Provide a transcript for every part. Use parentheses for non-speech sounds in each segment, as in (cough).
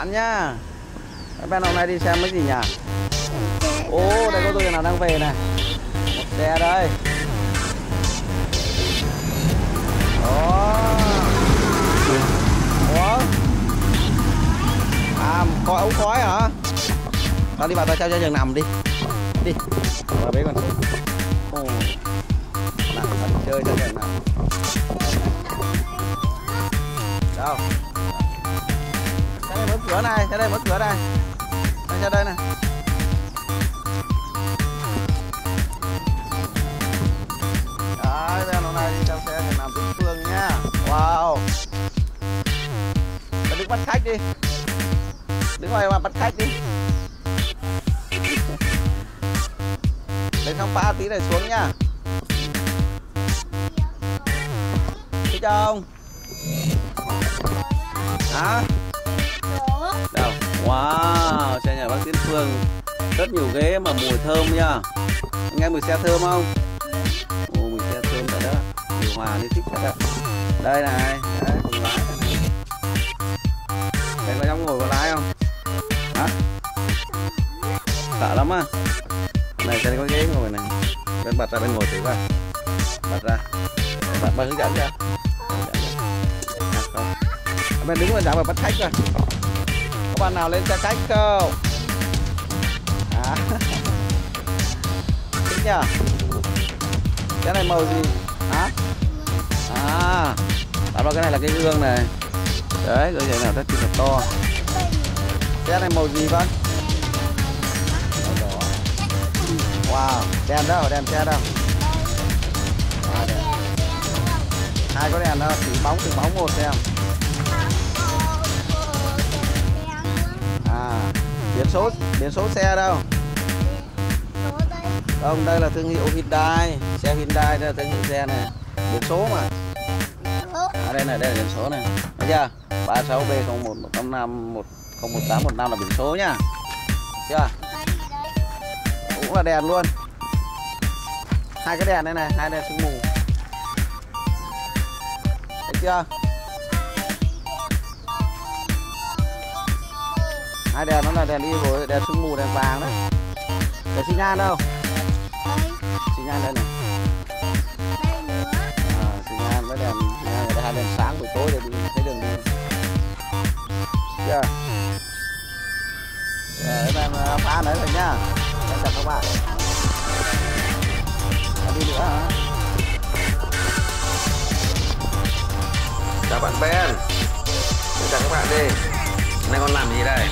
bạn nhá. Bạn hôm nay đi xem cái gì nhỉ? Ô đây có tôi nào đang về này. Một xe đây. Đó. Ủa? À coi ống khói hả? Tao đi vào tao trao cho giường nằm đi. Đi. Vào bế con. Ồ. Nằm chơi cho giường nằm. Đâu? Cửa này ra đây mở cửa đây đây ra đây này đấy đây hôm nay đi trong xe thì làm tứ phương nha, wow. Mày đứng bắt khách đi. Đứng ngoài mà bắt khách đi. Lên trong ba tí này xuống nhá. Thích không? Hả? Đâu? Wow xe nhà bác tiến phương. Rất nhiều ghế mà mùi thơm nha. Nghe mùi xe thơm không? Ồ, mùi xe thơm rồi đó. Điều hòa đi thích thật ạ. đây này đấy cùng lái đây này. Có dám ngồi có lái không? Hả? Sợ lắm á. Này xe có ghế ngồi này. Bên bật ra bên ngồi thử coi. Bật ra. Bật bật hướng dẫn cho. Bên đứng bên dạo và bắt khách rồi bạn nào lên xe khách không? À thích nhờ? Cái này màu gì? Hả? À đó vào cái này là cái gương này. Đấy gương này nào rất là to. Cái này màu gì bác màu đỏ. Wow đèn đâu đèn xe đâu à, đèn. hai có đèn đó chỉ bóng từng bóng một xem. À biển số biển số xe đâu? Không đây là thương hiệu Hyundai xe Hyundai đây là thương hiệu xe này. Biển số mà. À, đây này đây là biển số này. Thấy chưa? 36 b 01 155 10815 là biển số nhá. Chưa? Cũng là đèn luôn. Hai cái đèn đây này hai đèn sương mù. Thấy chưa? Hai đèn nó là đèn đi rồi đèn sương mù đèn vàng đấy. Đèn xi nhan đâu? Xi nhan đây này. À, xi nhan với đèn xi nhan hai đèn sáng buổi tối để đi thấy đường đi. Chưa rồi em à, phá đấy rồi nhá. Em chào các bạn. À, đi nữa hả? Chào bạn Ben. Chào các bạn đi. Nay con làm gì đây?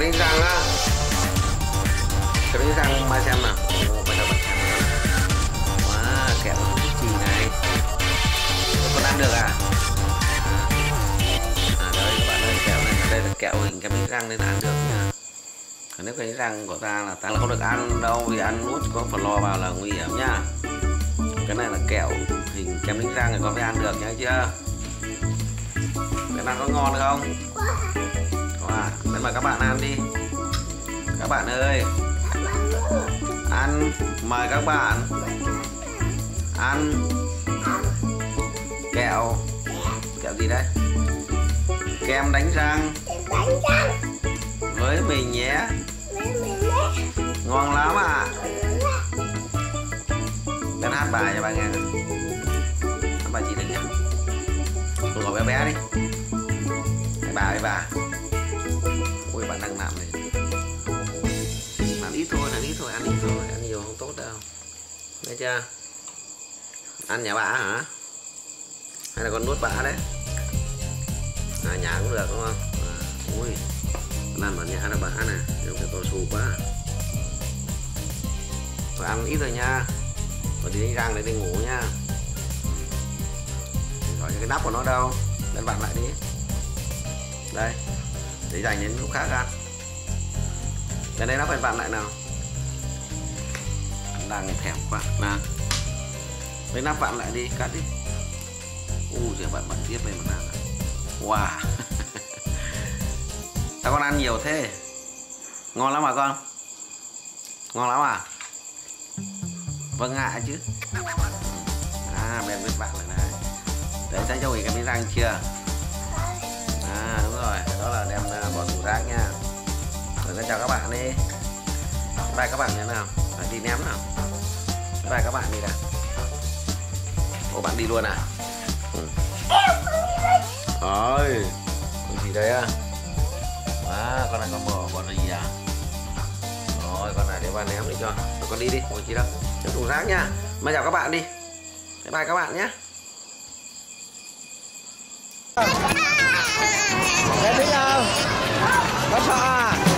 Cái đánh răng á. Cái đánh răng ba xem nào. Ồ, bắt đầu bắt xem quá wow kẹo cái gì này? Con ăn được à? À, à đây các bạn ơi kẹo này đây là kẹo hình cái bánh răng nên ăn được nha còn nếu cái răng của ta là ta là không được ăn đâu vì ăn nuốt có phần lo vào là nguy hiểm nhá. Cái này là kẹo hình kem đánh răng thì con phải ăn được nhá chưa? Cái này có ngon không? Mà các bạn ăn đi. Các bạn ơi. Ăn. Mời các bạn. Ăn. Kẹo. Kẹo gì đấy kem đánh răng. Với mình nhé. Ngon lắm à Bé hát bài cho bà nghe. Hát bài chị đừng Tôi gọi bé bé đi. Bà với bà đang làm này. Ăn ít thôi, ăn ít thôi, ăn ít thôi Ăn nhiều không tốt đâu. Thấy chưa? Ăn nhà bà hả? Hay là con nuốt bà đấy? À nhà cũng được đúng không? À, Ui. Làm ở nhà là bà nè. Dùng cái to xù quá. Phải ăn ít rồi nha. Rồi đi đánh răng để đi ngủ nha. Rồi cái nắp của nó đâu. Nên bạn lại đi. Đây. Để dành đến lúc khác ăn. Lên đây lên bạn lại nào. Đang thèm quá. Nào. Lấy nắp bạn lại đi, cắt đi. U giờ bạn bận tiếp đây mà làm Wow. (laughs) Sao con ăn nhiều thế. Ngon lắm à con? Ngon lắm à? Vâng ạ chứ. À bên với bạn này này. Để sẽ cho Huyền cái miếng răng chưa? À đúng rồi. Đó là đem à, bỏ tủ rác nha xin chào các bạn đi. Bye các bạn nhé nào. À, đi ném nào. Bye các bạn đi nào. Ủa bạn đi luôn à? Ừ. Ôi Con gì đây à À con này con bò con gì à? Rồi con này để ba ném đi cho. Rồi, Con đi đi ngồi chị đâu. Ném thùng rác nha. Mà chào các bạn đi. Bye bye các bạn nhé. Em thích không? Có sợ à?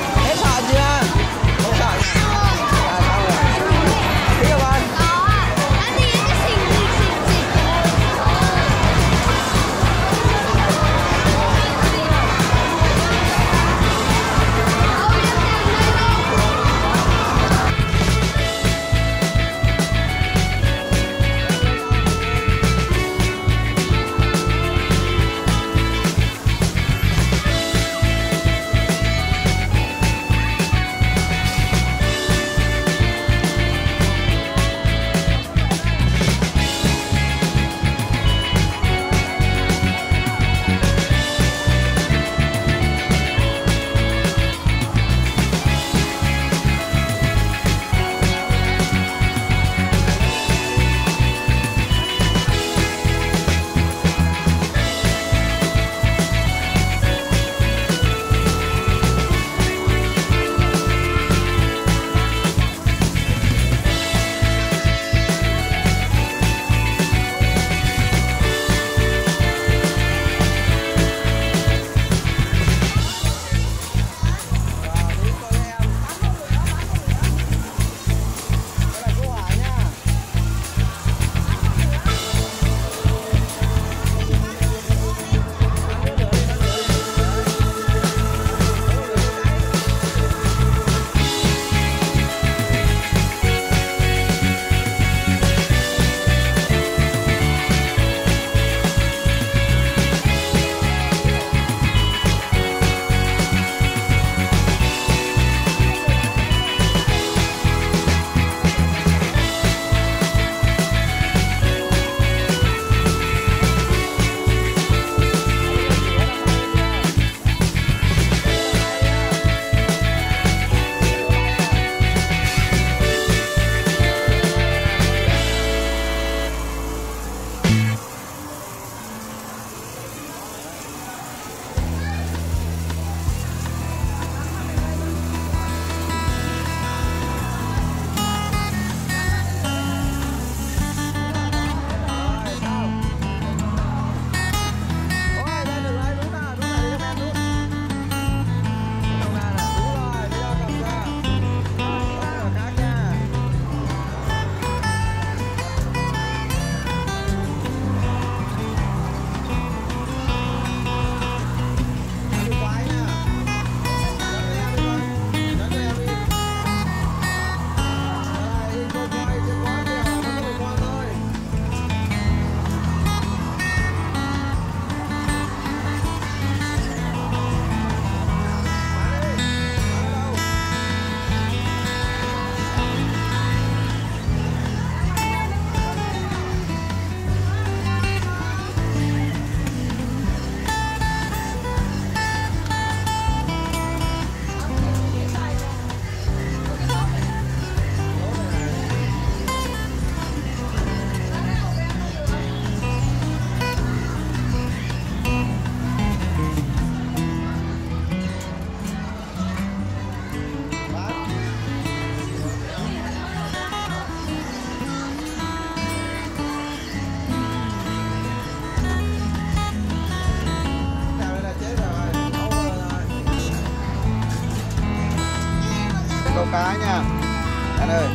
Anh ơi,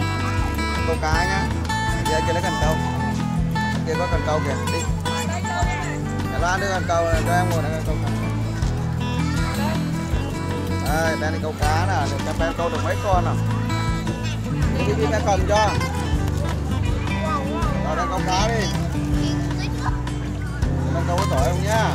câu cá nhá. Giờ kia lấy cần câu. Kia có cần câu kìa, đi. Để loan đưa cần câu này cho em ngồi đây, câu cá đây đang đi câu cá nè được em câu được mấy con nào. Đi đi đi cái cần cho. Rồi đang câu cá đi. Đang câu có tỏi không nhá?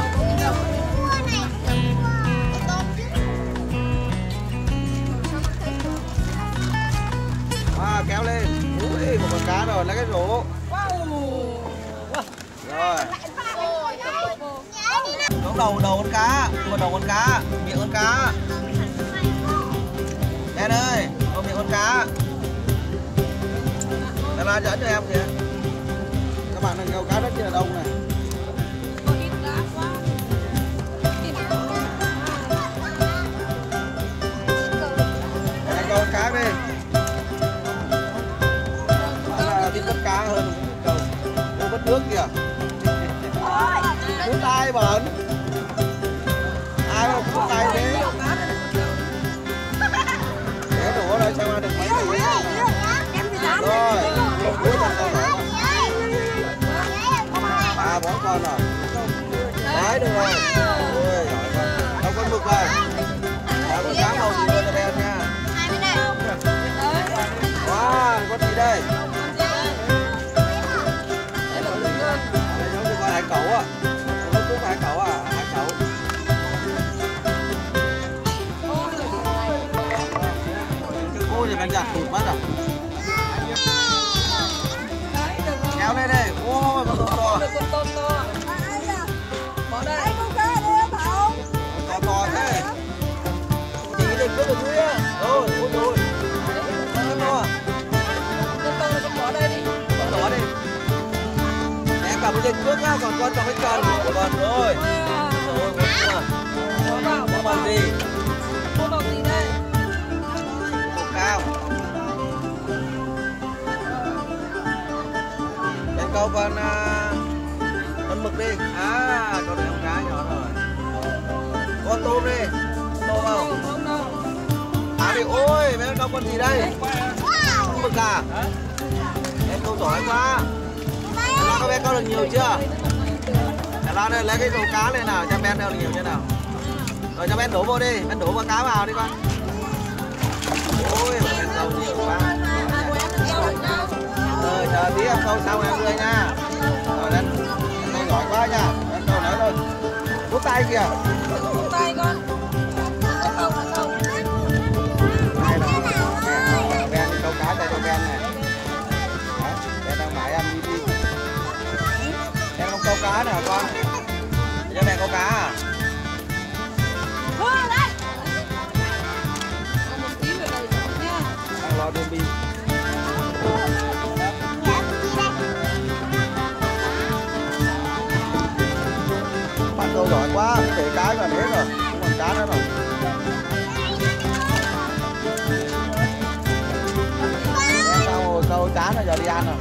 Là dẫn cho em kìa. Các bạn đang câu cá rất là đông này. Em câu cá đi. Bạn là thích bắt cá hơn. Câu bắt nước kìa. Nước tay bẩn. Ai mà cũng tay thế. Để đổ đây xem ai được mấy. Rồi, ba bốn con rồi đấy được rồi ôi giỏi quá đâu con mực rồi đó con cá màu gì luôn cho em nha wow con gì đây đây giống như con hải cẩu à Con cũng hải cẩu à hải cẩu cô thì bạn giặt một dịch trước á còn con trong cái tròn còn rồi. Rồi một chưa có bằng gì một cao. Em câu con con mực đi. À con này con cá nhỏ rồi. Con tôm đi. Tôm không à đi. Ôi mấy con con gì đây? Con mực à? Em câu giỏi quá các bé câu được nhiều chưa? Để lo đây lấy cái dầu cá lên nào, cho bé câu được nhiều chưa nào? Rồi cho bé đổ vô đi, bé đổ vào cá vào đi con. Ôi, mà bé câu nhiều quá. Rồi, chờ tí em câu xong em đưa nha. Rồi đến đây giỏi quá nha. Em câu nữa thôi. Bút tay kìa. Câu cá nè con? Để cho Ben câu cá à? Đang lo đưa pin bạn câu giỏi quá để cá còn hết rồi. Không còn cá nữa rồi. Em sao câu cá nó giờ đi ăn rồi